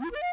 you